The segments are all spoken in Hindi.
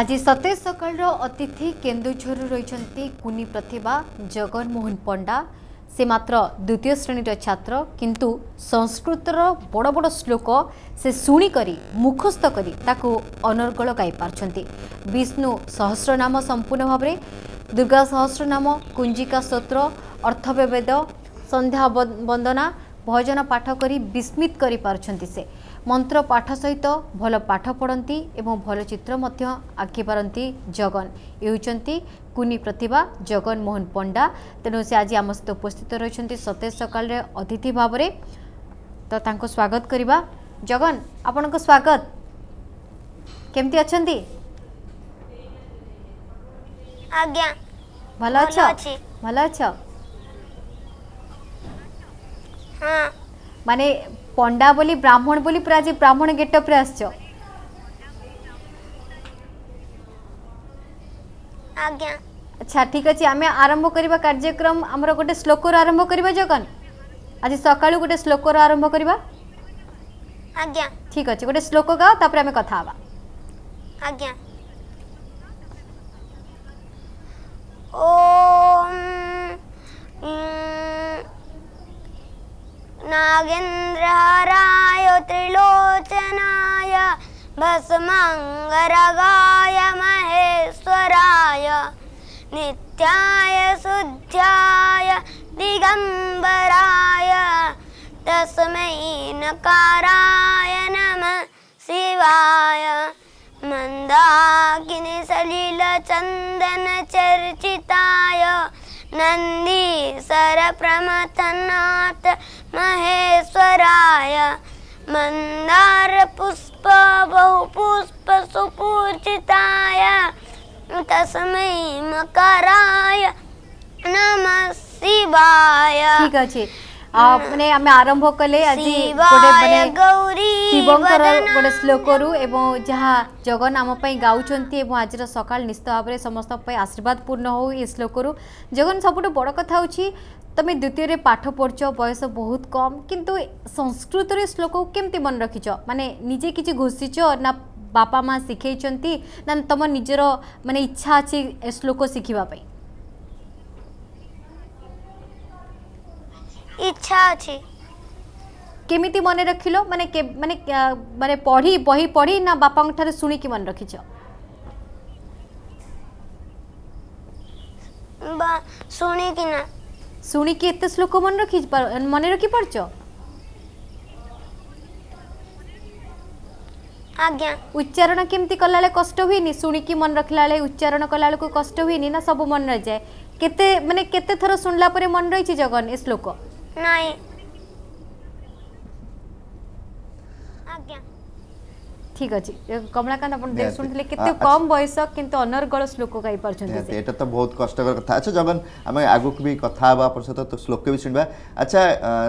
ଆଜି ସତେଜ ସକାଳର ଅତିଥି କେନ୍ଦୁଝରରୁ ରହିଛନ୍ତି କୁନି ପ୍ରତିଭା ଜଗନମୋହନ ପଣ୍ଡା ସେ ମାତ୍ର ଦ୍ୱିତୀୟ ଶ୍ରେଣୀର ଛାତ୍ର କିନ୍ତୁ ସଂସ୍କୃତର ବଡ଼ ବଡ଼ ଶ୍ଳୋକ ସେ ଶୁଣିକରି ମୁଖସ୍ଥ କରି ତାକୁ ଅନର୍ଗଳ ଗାଇପାରୁଛନ୍ତି ବିଷ୍ଣୁ ସହସ୍ରନାମ ସମ୍ପୂର୍ଣ୍ଣ ଭାବରେ ଦୁର୍ଗା ସହସ୍ରନାମ କୁଞ୍ଜିକା ସ୍ତୋତ୍ର ଅର୍ଥବ୍ୟବେଦ ସନ୍ଧ୍ୟା ବନ୍ଦନା ଭଜନ ପାଠ କରି ବିସ୍ମିତ କରିପାରୁଛନ୍ତି ସେ ମନ୍ତ୍ର ପାଠ ସହିତ ଭଲ ପାଠ ପଢ଼ନ୍ତି ଏବଂ ଭଲ ଚିତ୍ର ମଧ୍ୟ ଆଙ୍କିପାରନ୍ତି ଜଗନ ଏ ହେଉଛନ୍ତି କୁନି ପ୍ରତିଭା ଜଗନମୋହନ ପଣ୍ଡା ତେଣୁ ସେ ଆଜି ଆମ ସହିତ ଉପସ୍ଥିତ ରହିଛନ୍ତି ସତେଜ ସକାଳରେ ଅତିଥି ଭାବରେ ତ ତାଙ୍କୁ ସ୍ୱାଗତ କରିବା ଜଗନ ଆପଣଙ୍କ ସ୍ୱାଗତ କେମିତି ଅଛନ୍ତି ଆଜ୍ଞା ଭଲ ଅଛ ଭଲ ଅଛ ହଁ ମାନେ পণ্ডা বলি ব্রাহ্মণ বলি পুরা আজ ব্রাহ্মণ গেটঅপরে আসছ আজ্ঞা আচ্ছা ঠিক আছে আমি আরম্ভ করিবা কার্যক্রম আমার গোটে শ্লোকর আরম্ভ করিবা জগন আজ সকালু গোটে শ্লোকর আরম্ভ করিবা আজ্ঞা ঠিক আছে গোটে শ্লোক গাও তারপরে আমি কথা হবা আজ্ঞা ও तस्मगरगाय महेश्वराय नित्याय शुद्ध्याय दिगम्बराय तस्मै नकाराय नमः शिवाय मन्दाकिनिसलिलचन्दनचर्चिताय नन्दीसरप्रमथनाथ महेश्वराय मंदार पुष्प बहु पुष्प सुपूजिताय तस्मै मकराय नमः शिवाय ठीक अछि ମାନେ ଆମେ ଆରମ୍ଭ କଲେ ଆଜି ଶିବଙ୍କର ଗୋଟେ ଶ୍ଲୋକରୁ ଏବଂ ଯାହା ଜଗନ୍ ଆମ ପାଇଁ ଗାଉଛନ୍ତି ଏବଂ ଆଜିର ସକାଳ ନିଶ୍ଚିତ ଭାବରେ ସମସ୍ତଙ୍କ ପାଇଁ ଆଶୀର୍ବାଦପୂର୍ଣ୍ଣ ହଉ ଏ ଶ୍ଲୋକରୁ ଜଗନ୍ ସବୁଠୁ ବଡ଼ କଥା ହେଉଛି তুমি দ্বিতীয়রে পাঠ পড়ছ বয়স বহুত কম কিন্তু সংস্কৃতরে শ্লোক কেমতি মনে রাখিছ মানে নিজে কিছু ঘোষিছ না বাপা মা শিখাইছেন না তোমার নিজের মানে ইচ্ছা আছে শ্লোক শিখিবা পাই ইচ্ছা আছে কেমিতি মনে রাখিল মানে মানে মানে পড়ি বহি পড়ি না বাপাঙ্ক ঠারে শুনিকি মনে রাখিছ বা শুনিকি না শুনিকি এত শ্লোক মনে রাখি মনে রাখি পারছ আজ্ঞা উচ্চারণ কেমতি কলালে কষ্ট হুইনি শুনিকি মনে রাখিলালে উচ্চারণ কলাবেলকু কষ্ট হুইনি না সব মনে রয়ে যায় কেতে মানে কেতে থর শুনলা পরে মনে রয়েছে জগন এ শ্লোক ନାଇଁ ଆଜ୍ଞା ঠিক আছে কমলাকান্ত আপনার দেখ শুনলে কত কম বয়স কিন্তু অনর্গল শ্লোক গাই পারছন্তি এটা তো বহুত কষ্টকর কথা আচ্ছা জগন আমি আগুক বি কথা হবা আপনার সাথে তো শ্লোক বি শুনবা আচ্ছা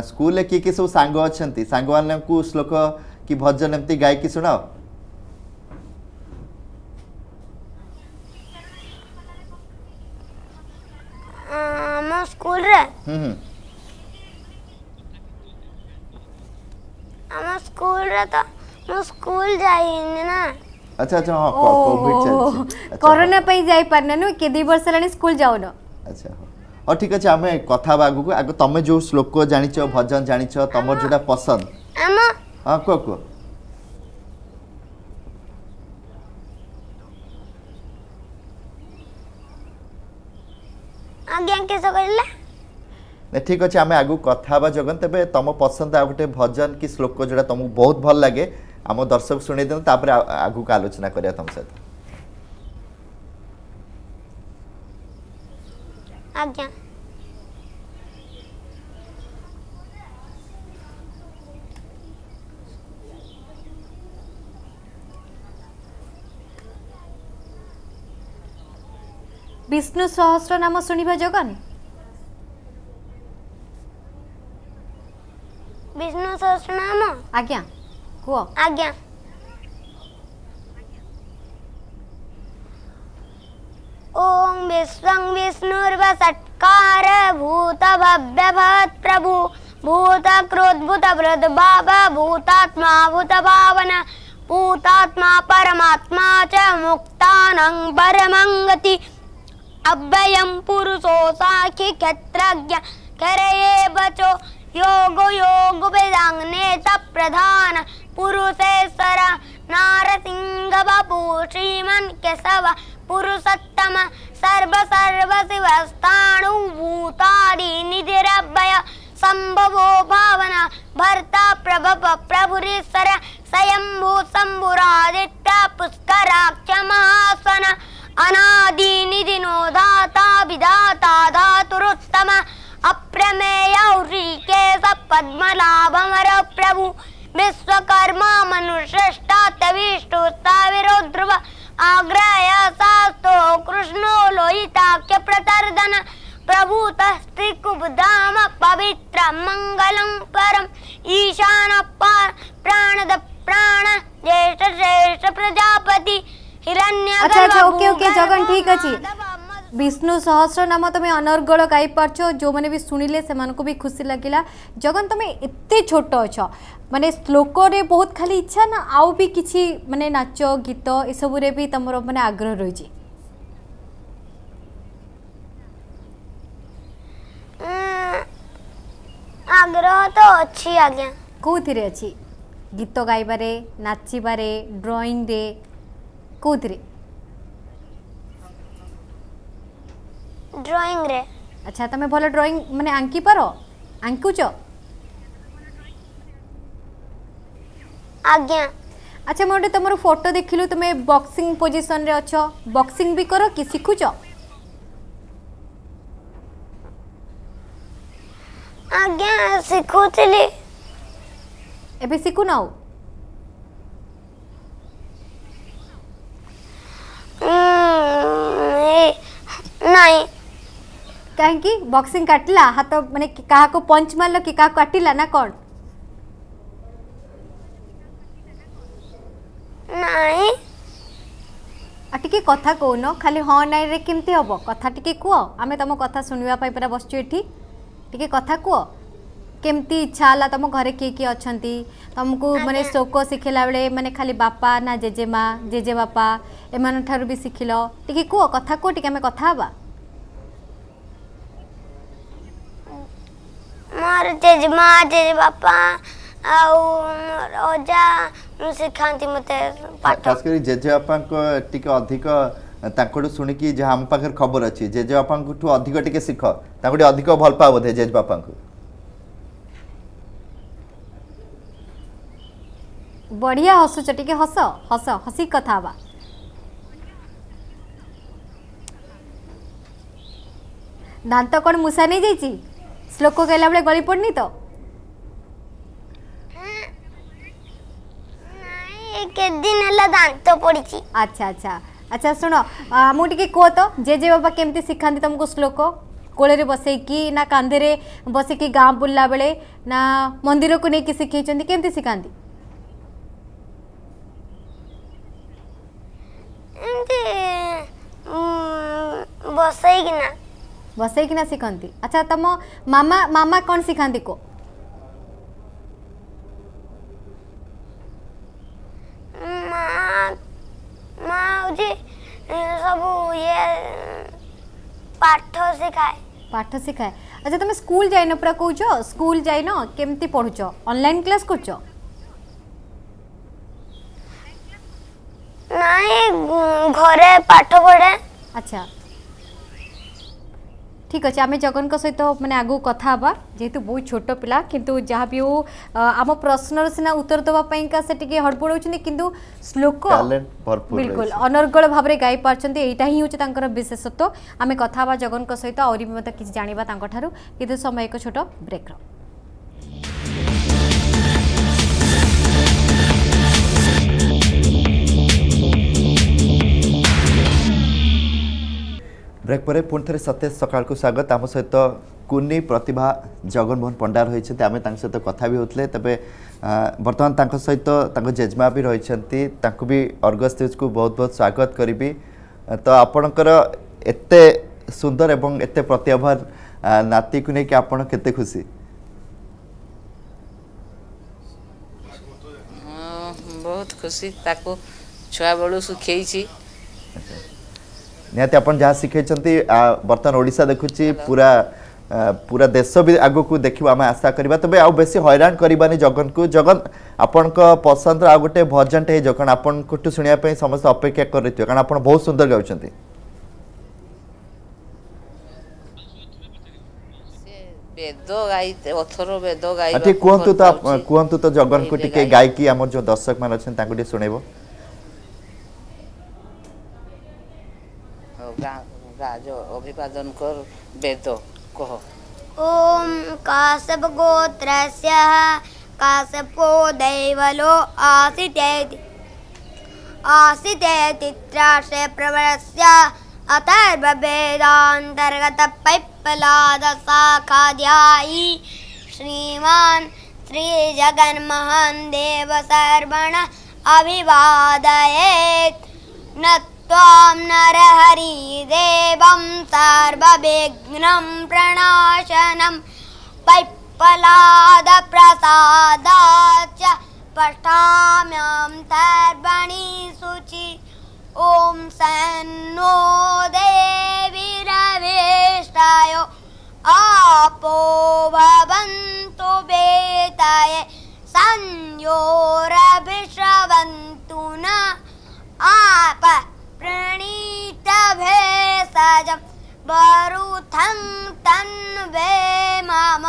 স্কুলে কি কি সব সাঙ্গ অছন্তি সাঙ্গ মানকু শ্লোক কি ভজন এমতি গাই কি শুনাও ଆମ ସ୍କୁଲରେ আমার স্কুলটা তো ମୁଁ ସ୍କୁଲ ଯାଇନି ନା ଆଚ୍ଛା ଆଚ୍ଛା ହଁ କୋଭିଡ ଚାଲିଛି କରୋନା ପାଇଁ ଯାଇପାରିନା ନୁ କେ ଦୁଇ ବର୍ଷ ହେଲାଣି ସ୍କୁଲ ଯାଉନ ଆଚ୍ଛା ହଉ ଠିକ ଅଛି ଆମେ କଥା ହେବା ଆଗକୁ ଆଗ ତମେ ଯୋଉ ଶ୍ଲୋକ ଜାଣିଛ ଭଜନ ଜାଣିଛ ତମର ଯୋଉଟା ପସନ୍ଦ ହଁ କୁହ କୁହ ଆଜ୍ଞା କିସ କହିଲେ ঠিক ଅଛି ଆମେ ଆଗକୁ କଥା ହେବା ଜଗନ୍ ତେବେ ତମ ପସନ୍ଦ ଆଉ ଗୋଟେ ଭଜନ କି ଶ୍ଳୋକ ଯେଉଁଟା ତମକୁ ବହୁତ ଭଲ ଲାଗେ ଆମ ଦର୍ଶକ ଶୁଣେଇ ଦିଅନ୍ତୁ ତାପରେ ଆଗକୁ ଆଲୋଚନା କରିବା ତମ ସହିତ ଆଜ୍ଞା ବିଷ୍ଣୁ ସହସ୍ର ନାମ ଶୁଣିବା ଜଗନ୍ आज्ञा କୁହ आज्ञा ओम विश्वं भूत भूत भव्य भवत् प्रभु क्रोध भूत भूतकृद्भुतभृद्भावभूतात्मा भूतभावन भूतात्मा परमात्मा च मुक्तानं परमंगति गति अव्ययं पुरुषो साखी क्षत्रज्ञ करये बचो योगो योगो वेदाङ्गे च प्रधान पुरुषेश्वर बाबू श्रीमन केशव पुरुषोत्तम सर्व भूतादि निधिरभय शम्भवो भावना भर्ता प्रभ प्रभुरीश्वर स्वयं अनादि निधिनो नो विधाता धातुरुत्तम अप्रमेय प्रभु विश्वकर्मा मनुष्यष्टा विरोध्रुव आग्रह शास्तो कृष्णो लोहिताख्य प्रतर्दन प्रभूतः त्रिकुबधाम पवित्रं मङ्गलं परम् ईशान प्राणद प्राण ज्येष्ठ श्रेष्ठ प्रजापति हिरण्य अच्छा अच्छा ओके ओके जगन ठीक अछि विष्णु सहस्रनाम তুমি অনর্গল গাই পারছ যে বি শুণিলে সে খুশি লাগিলা জগন তুমি এতে ছোট অছ মানে শ্লোকরে বহুত খালি ইচ্ছা না আউ বি কিছু মানে নাচ গীত এসবুরে বি তোমার মানে আগ্রহ রয়েছে আগ্রহ তো অছি আজ্ঞা কোউথিরে অছি গীত গাইবারে নাচিবারে ড্রইং রে কোউথিরে ଡ୍ରଇଂ ରେ ଆଚ୍ଛା ତମେ ଭଲ ଡ୍ରଇଂ ମାନେ ଆଙ୍କି ପାର ଆଙ୍କୁଛ ଆଜ୍ଞା ଆଚ୍ଛା ମୁଁ ଗୋଟେ ତମର ଫଟୋ ଦେଖିଲୁ ତମେ ବକ୍ସିଂ ପୋଜିସନରେ ଅଛ ବକ୍ସିଂ ବି କର କି ଶିଖୁଛ ଆଜ୍ଞା ଶିଖୁଥିଲି ଏବେ ଶିଖୁନ ଆଉ ନାଇଁ कहीं बक्सींग काटला हाथ मानते क्या पंच मारल कि क्या काटला ना कौन टे कथ कौन खाली हाँ ना कमी हम कथ टी कह तुम कथ शुणापी पूरा बस टे कथा कह कमी इच्छा है तुम घर किए किए अच्छा तुमको मैंने शोक शिखला बेले मैंने खाली बापा ना जेजेमा जेजे बापा एम ठार भी शिखिल टे कथ कह टे कथा ମୋର ଜେଜେମା ଜେଜେବାପା ଆଉ ଅଜା ଶିଖାନ୍ତି ମୋତେ ପାଠ ଖାସ କରି ଜେଜେବାପାଙ୍କ ଟିକେ ଅଧିକ ତାଙ୍କଠୁ ଶୁଣିକି ଯାହା ଆମ ପାଖରେ ଖବର ଅଛି ଜେଜେବାପାଙ୍କଠୁ ଅଧିକ ଟିକେ ଶିଖ ତାଙ୍କୁ ଟିକେ ଅଧିକ ଭଲ ପାଅ ବୋଧେ ଜେଜେବାପାଙ୍କୁ ବଢ଼ିଆ ହସୁଛ ଟିକେ ହସ ହସ ହସିକି କଥା ହେବା ଦାନ୍ତ କ'ଣ ମୂଷା ନେଇଯାଇଛି ଶ୍ଳୋକ કહેલા આપણે ગળી પડ નહીં તો କେତେଦିନ ହେଲା ଦାନ୍ତ ପଡ଼ିଛି ଆଚ୍ଛା ଆଚ୍ଛା ଆଚ୍ଛା ଶୁଣ ଆମକୁ ଟିକେ କୁହ ତ ଜେଜେ ବାବା କେମିତି ଶିଖାନ୍ତି ତମକୁ ଶ୍ଳୋକ କୋଳରେ ବସେଇକି ନା କାନ୍ଧରେ ବସିକି ଗାଁ ବୁଲିଲା ବେଳେ ନା ମନ୍ଦିରକୁ ନେଇକି ଶିଖେଇଛନ୍ତି କେମିତି ଶିଖାନ୍ତି ବସେଇକିନା बसईकिना शिखती अच्छा तुम मामा मामा कौन शिखा को पाठ सिखाए अच्छा तुम स्कूल जाइन पूरा कौच स्कूल जाइन केमती पढ़ुच ऑनलाइन क्लास कर घरे पाठ पढ़े अच्छा ঠিক আছে আমি জগন্ক সহিত মানে আগুক কথা হবা যেহেতু বহু ছোট পিলা কিন্তু যা বি হো আম প্রশ্নর সিনা উত্তর দেওয়া পাইকা সে টিকে হড়বড় হচ্ছেন কিন্তু শ্লোক বিলকুল অনর্গল ভাবে গাই পারছেন এইটা হি হচ্ছে তাঁর বিশেষত্ব আমি কথা হবা জগন্ক সহিত আহরি মতো কিছু জাঁয়া তাঁর কিন্তু সময় এক ছোট ব্রেক্র ବ୍ରେକ୍ ପରେ ପୁଣି ଥରେ ସତେଜ ସକାଳକୁ ସ୍ୱାଗତ ଆମ ସହିତ କୁନି ପ୍ରତିଭା ଜଗନମୋହନ ପଣ୍ଡା ରହିଛନ୍ତି ଆମେ ତାଙ୍କ ସହିତ କଥା ବି ହେଉଥିଲେ ତେବେ ବର୍ତ୍ତମାନ ତାଙ୍କ ସହିତ ତାଙ୍କ ଜେଜମା ବି ରହିଛନ୍ତି ତାଙ୍କୁ ବି ଅର୍ଗସ୍ ନ୍ୟୁଜ୍କୁ ବହୁତ ବହୁତ ସ୍ୱାଗତ କରିବି ତ ଆପଣଙ୍କର ଏତେ ସୁନ୍ଦର ଏବଂ ଏତେ ପ୍ରତିଭାବାନ ନାତିକୁ ନେଇକି ଆପଣ କେତେ ଖୁସି ବହୁତ ଖୁସି ତାକୁ ଛୁଆବେଳୁ ଶିଖେଇଛି ନିହାତି ଆପଣ ଯାହା ଶିଖାଇଛନ୍ତି ବର୍ତ୍ତମାନ ଓଡ଼ିଶା ଦେଖୁଛି ପୁରା ପୁରା ଦେଶ ବି ଆଗକୁ ଦେଖିବା ଆମେ ଆଶା କରିବା ତେବେ ଆଉ ବେଶୀ ହଇରାଣ କରିବାନି ଜଗନକୁ ଜଗନ ଆପଣଙ୍କ ପସନ୍ଦର ଆଉ ଗୋଟେ ଭଜନଟେ ହେଇଯିବ କାରଣ ଆପଣଙ୍କଠୁ ଶୁଣିବା ପାଇଁ ସମସ୍ତେ ଅପେକ୍ଷା କରିଥିବେ କାରଣ ଆପଣ ବହୁତ ସୁନ୍ଦର ଗାଉଛନ୍ତି ବେଦ ଗାଇ ଅଥର ବେଦ ଗାଇ ଟିକେ କୁହନ୍ତୁ ତ କୁହନ୍ତୁ ତ ଜଗନକୁ ଟିକେ ଗାଇକି ଆମର ଯେଉଁ ଦର୍ଶକମାନେ ଅଛନ୍ତି ତାଙ୍କୁ ଟିକେ ଶୁଣେଇବ अभिवादन कर वेद कह ओम काश्यप कासपगोत्रस्य काश्यपो दैवलो आसितेति आसितेति श्रीमान श्री जगन्महन देव देवसर्वण अभिवादयेत् न ं नरहरिदेवं सर्वविघ्नं प्रणाशनं परिपलादप्रसादा च पठाम्यां सर्वाणि शुचि ॐ सन्नो देवी आपो भवन्तु वेताय संयोरभिश्रवन्तु न आप बारुथं तन्न वे माम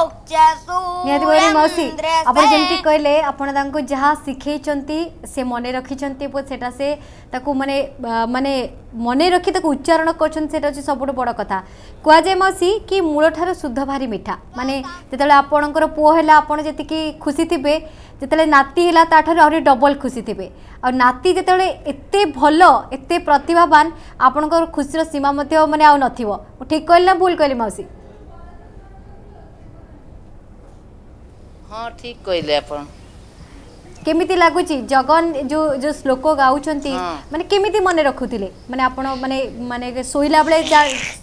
ନିହାତି ଭାବରେ ମାଉସୀ ଆପଣ ଯେମିତି କହିଲେ ଆପଣ ତାଙ୍କୁ ଯାହା ଶିଖେଇଛନ୍ତି ସେ ମନେ ରଖିଛନ୍ତି ଏବଂ ସେଟା ସେ ତାକୁ ମାନେ ମାନେ ମନେ ରଖି ତାକୁ ଉଚ୍ଚାରଣ କରୁଛନ୍ତି ସେଟା ହେଉଛି ସବୁଠୁ ବଡ଼ କଥା କୁହାଯାଏ ମାଉସୀ କି ମୂଳଠାରୁ ଶୁଦ୍ଧ ଭାରି ମିଠା ମାନେ ଯେତେବେଳେ ଆପଣଙ୍କର ପୁଅ ହେଲା ଆପଣ ଯେତିକି ଖୁସି ଥିବେ ଯେତେବେଳେ ନାତି ହେଲା ତାଠାରୁ ଆହୁରି ଡବଲ୍ ଖୁସି ଥିବେ ଆଉ ନାତି ଯେତେବେଳେ ଏତେ ଭଲ ଏତେ ପ୍ରତିଭାବାନ ଆପଣଙ୍କର ଖୁସିର ସୀମା ମଧ୍ୟ ମାନେ ଆଉ ନଥିବ ମୁଁ ଠିକ୍ କହିଲି ନା ଭୁଲ କହିଲି ମାଉସୀ हाँ ठीक कहले केमिति लागु छी जगन जो जो श्लोक गाउ छंती माने केमिति मने रखुतिले माने आपण माने माने सोइला बळे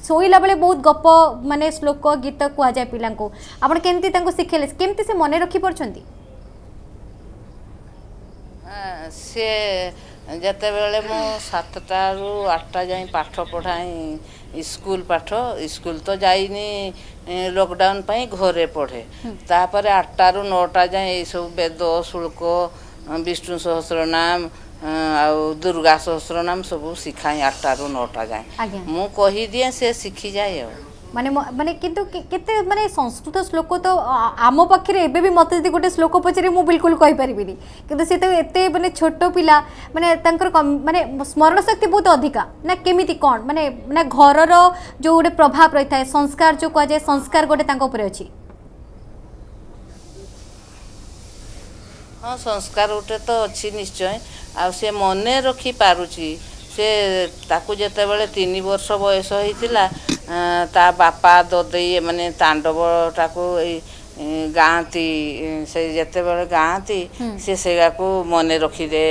सोइला बळे बहुत गप्प माने श्लोक गीत को आ जाय पिलांको आपण केमिति तांको सिखेले केमिति से मने रखी परछंती से ଯେତେବେଳେ ମୁଁ ସାତଟାରୁ ଆଠଟା ଯାଏଁ ପାଠ ପଢ଼ାଏ ସ୍କୁଲ ପାଠ ସ୍କୁଲ ତ ଯାଇନି ଲକଡାଉନ ପାଇଁ ଘରେ ପଢ଼େ ତାପରେ ଆଠଟାରୁ ନଅଟା ଯାଏଁ ଏଇସବୁ ବେଦ ଶୁଳ୍କ ବିଷ୍ଣୁ ସହସ୍ରନାମ ଆଉ ଦୁର୍ଗା ସହସ୍ରନାମ ସବୁ ଶିଖାଏ ଆଠଟାରୁ ନଅଟା ଯାଏଁ ମୁଁ କହିଦିଏ ସେ ଶିଖିଯାଏ ଆଉ মানে মানে কিন্তু কেতে মানে সংস্কৃত শ্লোক তো আম পাখে এবে বি মতে যদি গোটে শ্লোক পচারে মু বিলকুল কই পারিবি নি কিন্তু সে তো এতে মানে ছোট পিলা মানে তাঙ্কর মানে স্মরণ শক্তি বহুত অধিকা না কেমিতি কোন মানে মানে ঘরর যে গোটে প্রভাব রইথায় সংস্কার যে কুয়া যায় সংস্কার গোটে তাঙ্ক উপরে আছে অছি ହଁ ସଂସ୍କାର ଗୋଟେ ତ ଅଛି ନିଶ୍ଚୟ ଆଉ ସେ ମନେ ରଖିପାରୁଛି ସେ ତାକୁ ଯେତେବେଳେ তিন বর্ষ বয়স হয়েছিল তা বাপা ବାପା মানে তাণ্ডবটাকু এই গাঁতি সে ସେ গাঁতি সে সেগাকু মনে ମନେ দে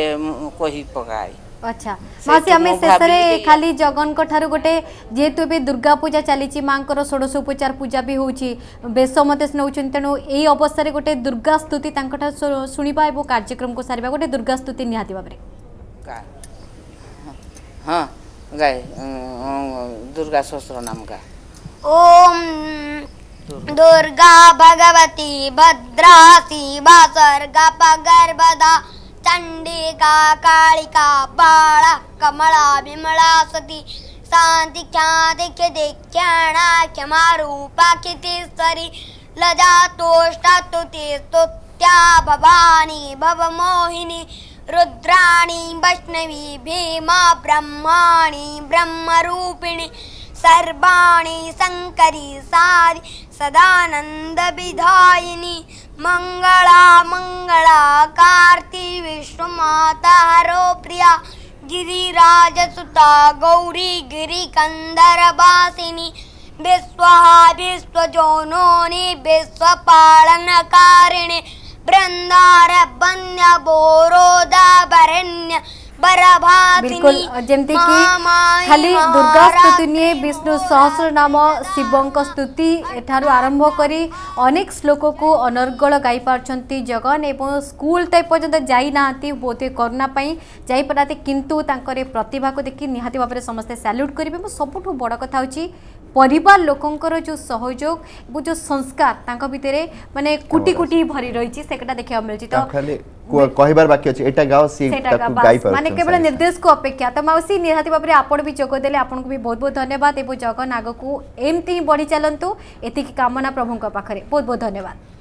କହି ପକାଏ আচ্ছা মাসি আমি শেষে খালি জগনক ঠারু গোটে যেহেতু এবে দুর্গা পূজা চালিছি মাঙ্কর উপচার পূজা বি হচ্ছে বেশ মতো নেছেন তেমন এই অবস্থায় গোটে দুর্গা স্তুতি তাঁর শুণবা এবং কার্যক্রমকে সারিবা গোটে দুর্গা স্তুতি নিহতি ভাবে হ্যাঁ गाय दुर्गा सहस्र नाम का ओम दुर्गा भगवती भद्रासी सर्गा गर्भदा चंडिका कालिका बाला कमला विमला सती शांति ख्याति देख्याणाख्यमा रूपा स्त्री लजा तोष्टा स्तुति स्तुत्या भवानी भव मोहिनी रुद्राणि वैष्णवी भीमा ब्रह्माणि ब्रह्मरूपिणि सर्वाणि शङ्करी सारि सदानन्दविधायिनि मङ्गला मङ्गला विष्णुमाता हरो प्रिया गिरिराजसुता गौरी गिरिकन्दरवासिनि विश्वः विश्वजोनोनि विश्वपाळनकारिणि बृन्दार बन्य बोरोदाभरण्य ବିଲକୁଲ ଯେମିତିକି ଖାଲି ଦୁର୍ଗା ସ୍ତୁତି ନୁହେଁ ବିଷ୍ଣୁ ସହସ୍ର ନାମ ଶିବଙ୍କ ସ୍ତୁତି ଏଠାରୁ ଆରମ୍ଭ କରି ଅନେକ ଶ୍ଲୋକକୁ ଅନର୍ଗଳ ଗାଇପାରୁଛନ୍ତି ଜଗନ ଏବଂ ସ୍କୁଲ ଟାଇପ୍ ପର୍ଯ୍ୟନ୍ତ ଯାଇନାହାନ୍ତି ବୋଧହୁଏ କରୋନା ପାଇଁ ଯାଇପାରୁନାହାନ୍ତି କିନ୍ତୁ ତାଙ୍କର ପ୍ରତିଭାକୁ ଦେଖି ନିହାତି ଭାବରେ ସମସ୍ତେ ସାଲ୍ୟୁଟ୍ କରିବେ ଏବଂ ସବୁଠୁ ବଡ଼ କଥା ହେଉଛି ପରିବାର ଲୋକଙ୍କର ଯେଉଁ ସହଯୋଗ ଏବଂ ଯେଉଁ ସଂସ୍କାର ତାଙ୍କ ଭିତରେ ମାନେ କୁଟି କୁଟି ଭରି ରହିଛି ସେଟା ଦେଖିବାକୁ ମିଳୁଛି ତ କହିବାର ବାକି ଅଛି ଏଟା ଗାଓ ସିଏ ତାକୁ ଗାଇ ପାରୁଛି ମାନେ କେବଳ ନିର୍ଦ୍ଦେଶକୁ ଅପେକ୍ଷା ତ ମାଉସୀ ନିହାତି ଭାବରେ ଆପଣ ବି ଯୋଗ ଦେଲେ ଆପଣଙ୍କୁ ବି ବହୁତ ବହୁତ ଧନ୍ୟବାଦ ଏବଂ ଜଗନ ଆଗକୁ ଏମିତି ହିଁ ବଢ଼ି ଚାଲନ୍ତୁ ଏତିକି କାମନା ପ୍ରଭୁଙ୍କ ପାଖରେ ବହୁତ ବହୁତ ଧନ୍ୟବାଦ